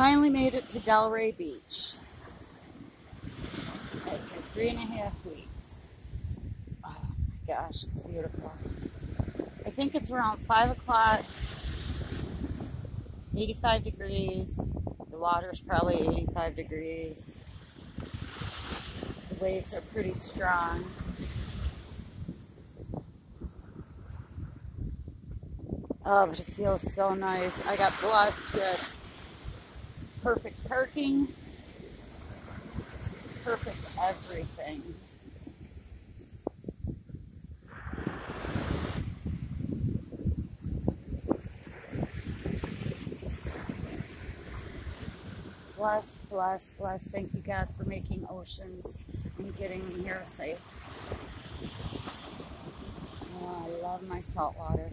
Finally made it to Delray Beach. After three and a half weeks. Oh my gosh, it's beautiful. I think it's around 5 o'clock, 85 degrees. The water's probably 85 degrees. The waves are pretty strong. Oh, but it feels so nice. I got blessed with perfect parking, perfect everything. Blessed, blessed, blessed. Thank you, God, for making oceans and getting me here safe. Oh, I love my salt water.